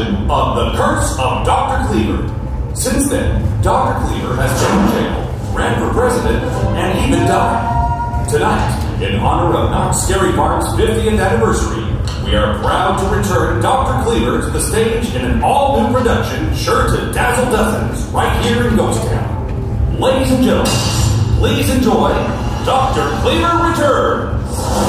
of The Curse of Dr. Cleaver. Since then, Dr. Cleaver has been in jail, ran for president, and even died. Tonight, in honor of Knott's Scary Farm's 50th anniversary, we are proud to return Dr. Cleaver to the stage in an all-new production sure to dazzle dozens right here in Ghost Town. Ladies and gentlemen, please enjoy Dr. Cleaver Returns.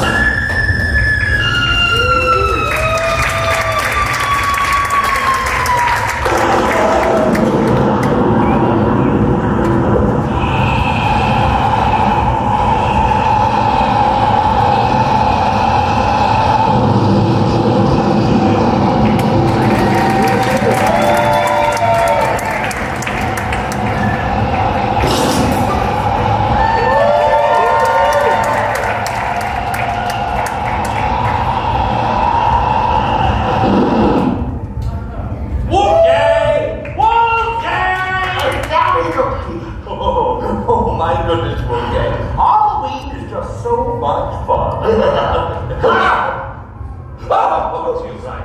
Much fun. oh, excuse me.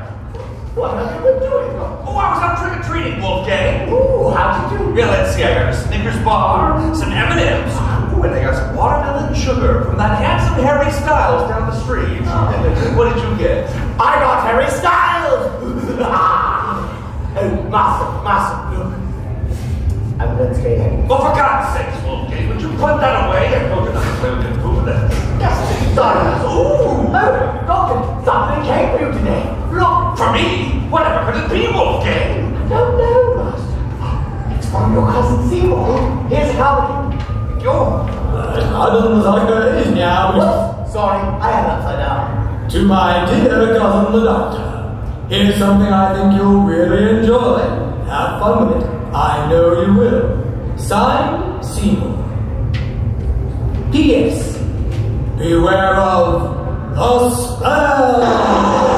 What have you been doing? Oh, I was out trick-or-treating, Wolfgang. Ooh, how did you do? Yeah, let's see. I got a Snickers bar, some M&M's. Ooh, and I got some watermelon sugar from that handsome Harry Styles down the street. what did you get? I got Harry Styles! oh, massive, massive, look. I'm going to stay here. Well, for God's sakes, Wolfgang, would you put that away and go to the play with the food then? Styles. Ooh! Oh, doctor, something came for you today. Look! For me? Whatever could it be, Wolfgang? I don't know, Master. It's from your cousin Seymour. Here's how Yo, Pardon, Doctor, is now Whoops, sorry, I had upside down. to my dear cousin the doctor. Here's something I think you'll really enjoy. Have fun with it. I know you will. Signed, Seymour. P.S. Beware of the spell. Uh,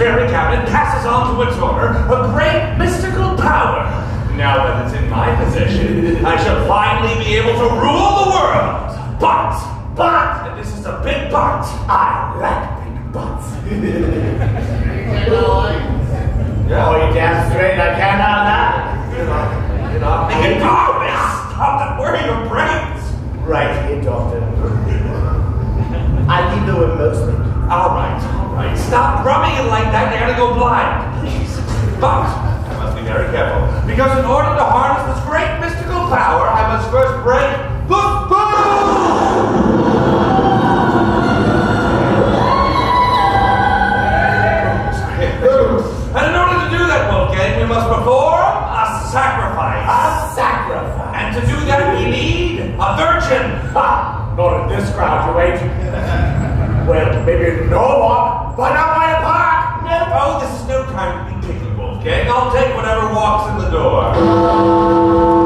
very cabinet passes on to its owner a great mystical power. Now that it's in my possession, I shall finally be able to rule the world. But, but, and this is a big but, I like big butts. Yeah. Oh, you damn straight, I cannot lie. You're not, you're not a virgin. Ha! Not in this crowd, you ain't. well, maybe no walk, but not by the park. No. Oh, this is no time to be picky, Wolfgang. I'll take whatever walks in the door.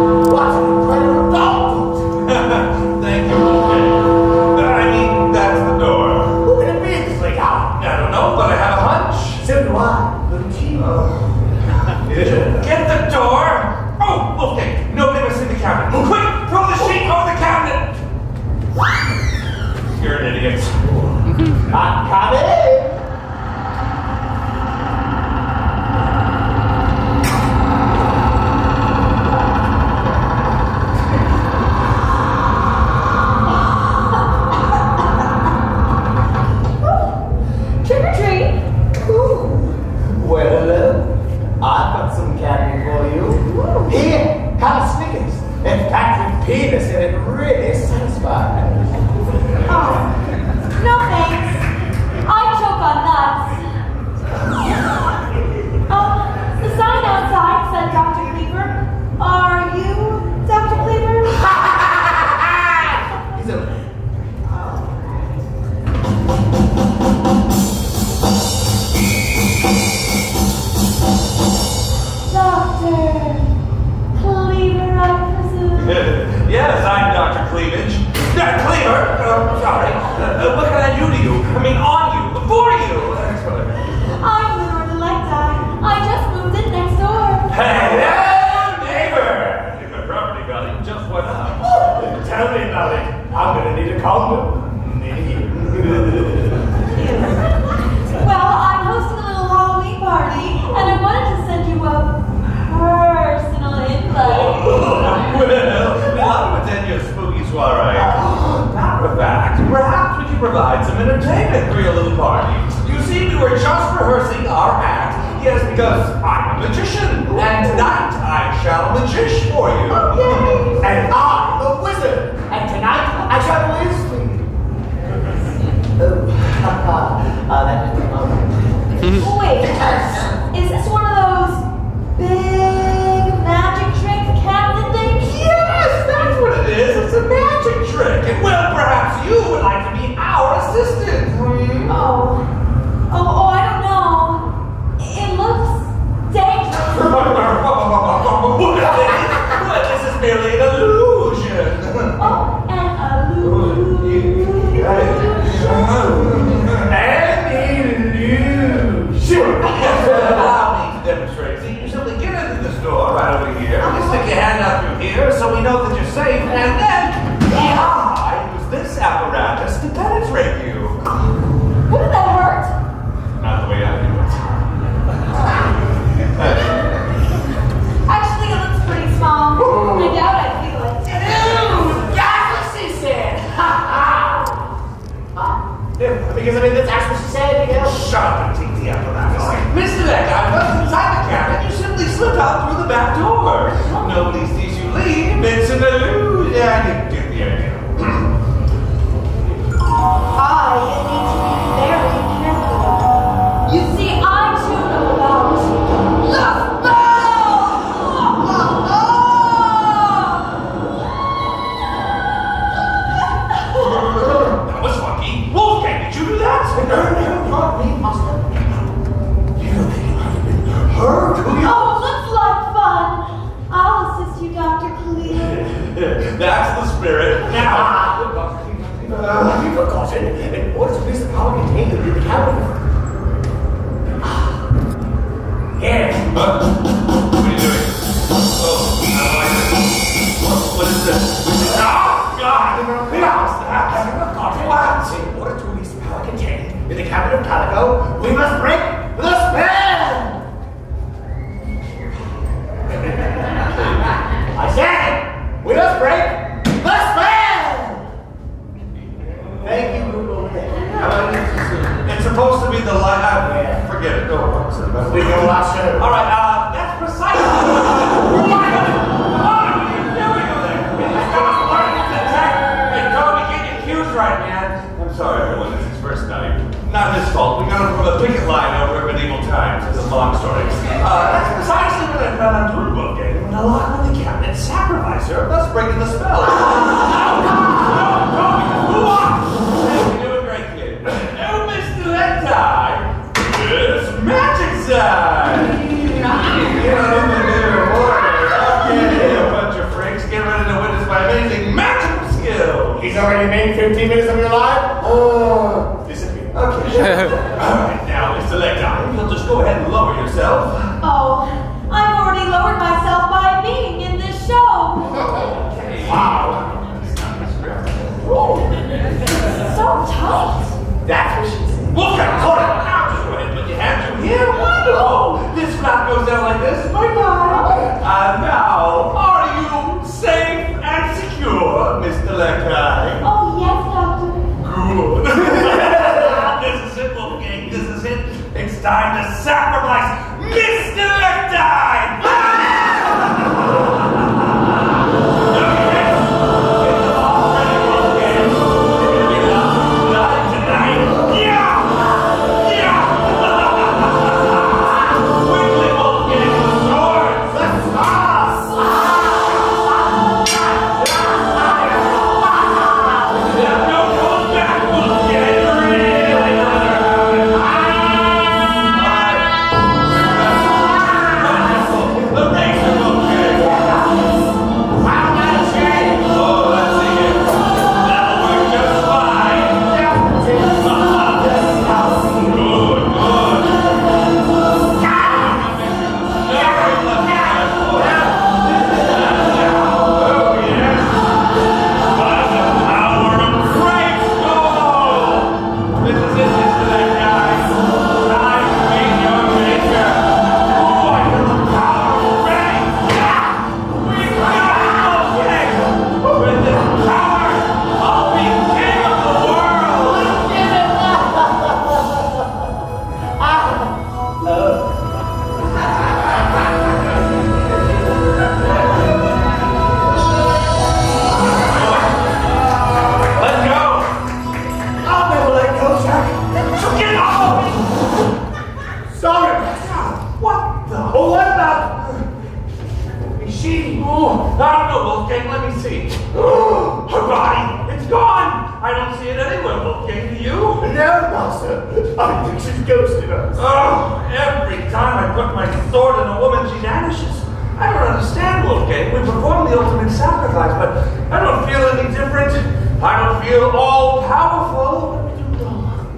Provide some entertainment for your little party. You see, we were just rehearsing our act. Yes, because I'm a magician, and tonight I shall magish for you. And I'm the wizard. And tonight I shall whiz for you. Oh, uh, that didn't come Wait, is this one of those big magic trick cabinet things? Yes, that's what it is. It's a magic trick. And well, perhaps you would like to supposed to be the light. Uh, forget it. Go on. We go last show. All right, uh, that's precisely. Come on, come on, what are you doing over there? Stop learning to attack. Hey, Tony, get your cues right, man. I'm sorry, everyone. This is his first night. Not his fault. We got him from a picket line over at medieval times. It's a long story. Uh, that's precisely what I found on Druid Book Game. When I lock on the cabinet, sacrifice her, thus breaking the spell. skills. He's already made 15 minutes of your life? Oh, disappear. Okay. All right, now, Mr. Lecter, you'll just go ahead and lower yourself. Oh, I've already lowered myself by being in this show. Okay. Wow. So tight. That's what she said. Wolfgang, hold it. Now, just go ahead and put your hands through here. Wonderful. This flap goes down like this. Bye-bye. becomes vanishes. I don't understand, Wolfgang. We perform the ultimate sacrifice, but I don't feel any different. I don't feel all powerful.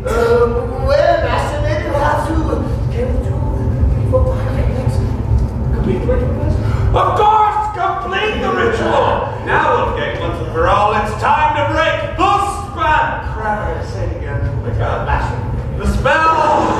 Uh, well, Master, then you'll have to. Complete the ritual. Of course! Complete the ritual! Now, Wolfgang, once and for all, it's time to break the spell! Crap, I say it again. Oh my god, The spell!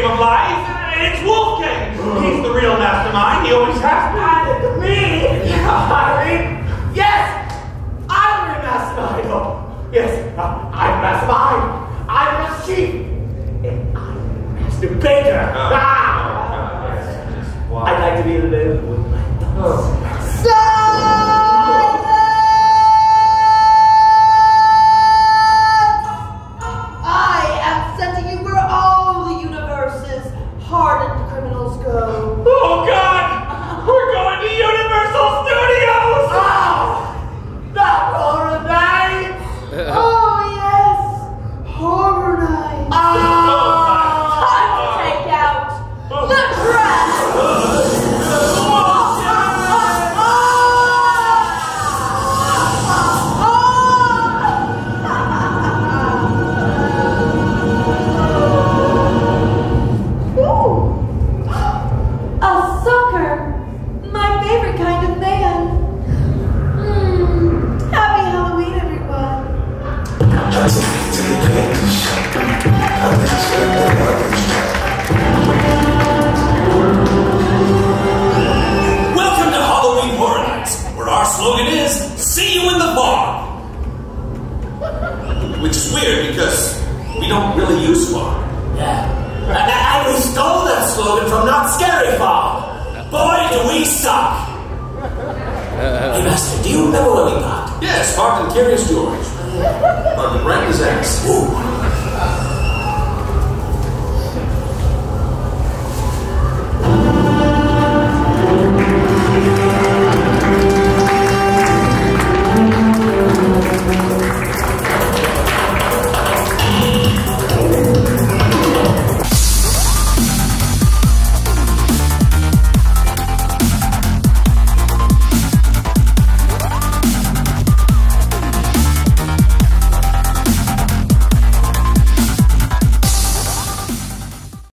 game of life. It's Wolfgang. He's the real mastermind. He always has been. I, me? I yes, I'm the mastermind. Oh, yes, I'm mastermind. I'm the sheep. And I'm the masturbator. Oh. Ah. Oh, oh, I'd like to be alone with my thoughts.